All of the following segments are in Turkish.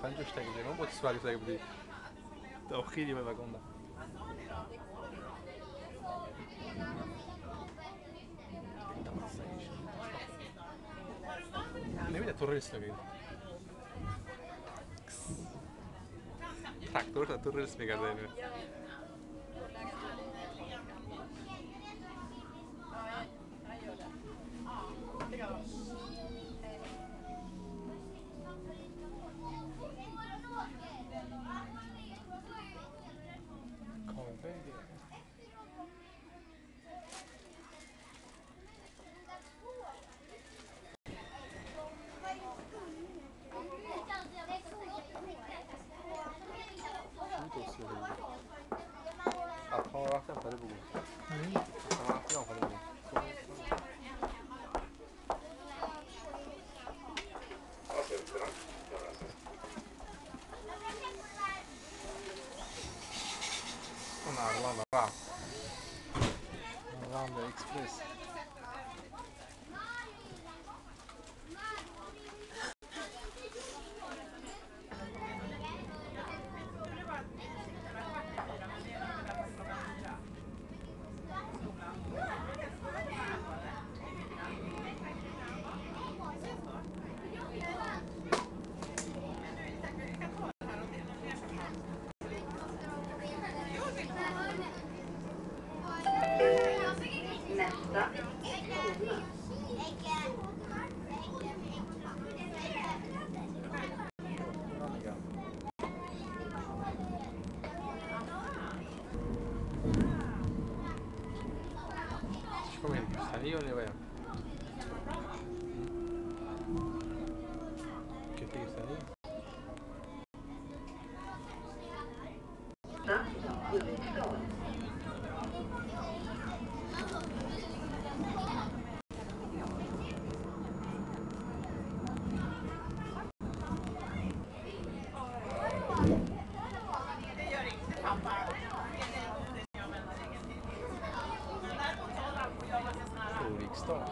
30stecken de om, wat zwaar zeggen die. Dat ook geen bij Gonda. Не видя туристов видно. Так, только туристами гадаем. 好了，再拍点不够。嗯。啊，这样拍点不够。Ah, love, love, love. Around the express. río le. Ulriksdal.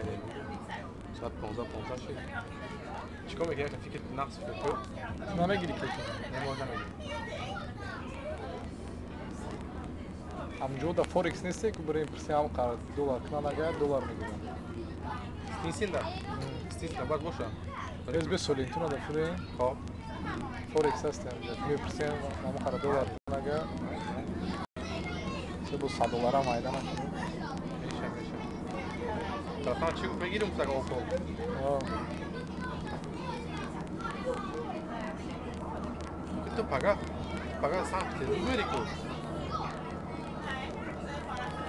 Eller så att Ponza Ponza shit. Je kommer hier, fick ett nass för peu. Nereye gidiyorsun? Ne var da Amca forex neyse ki buraya pırsayam karat. Dolar kınana gel dolar mı gidiyor? Stinsin da. Stinsin da bak boşa. Bir solin tuna da fure Hop. forex sistem. Bir pırsayam ama kara dolar kınana gel. İşte bu sa dolara 자, 다 지금 101음짜가 없고. 어. 그때 바가 바가 상 계속 흐리고.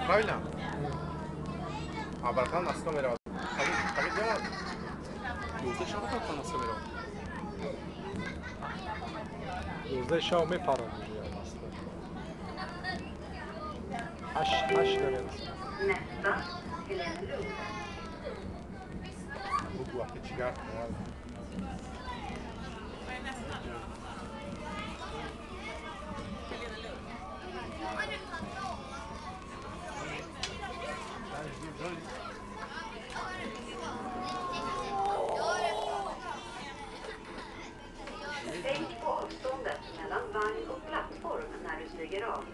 Правильно? Абархан на 100 миллионов. Так и делают. Yüzde şahı kalkan nasıl veriyor? Yüzde şahı mı para veriyor aslında? Aş. Ne? Vou pular pra. Tänk på avståndet mellan vagn och plattform när du stiger av.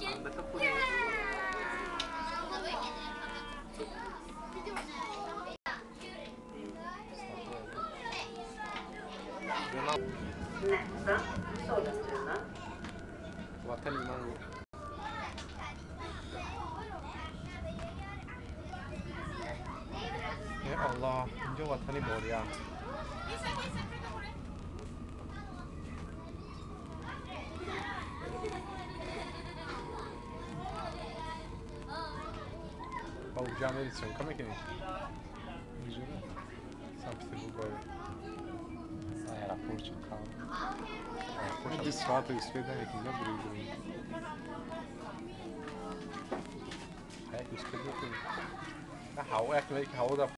Inte på det. Okej. Allah, ince vatanı bol ya. Fa usiamo edizione, come che misura? Sapete Google. Ah, era Porsche, calma. Era Porsche abituato di sfidare chi già brido. Eh, di sfidare chi. Ah, ho, è che lei che ho da